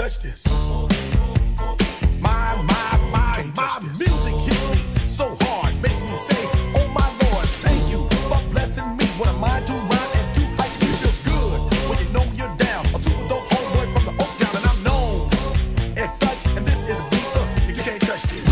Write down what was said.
touch this. My, my, my, my music hits me so hard, makes me say, oh my Lord, thank you for blessing me. What am I to rhyme and to hype? It feel good when you know you're down. A super dope homeboy from the Oak Town, and I'm known as such, and this is a beat up. Uh, you can't touch this.